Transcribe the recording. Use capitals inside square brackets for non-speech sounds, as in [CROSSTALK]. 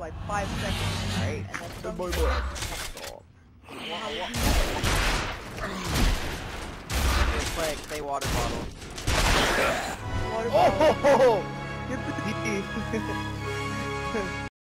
like five seconds, right? And then some boy, boy. It's like they water bottle. [LAUGHS] Oh, water bottle. Oh! Get the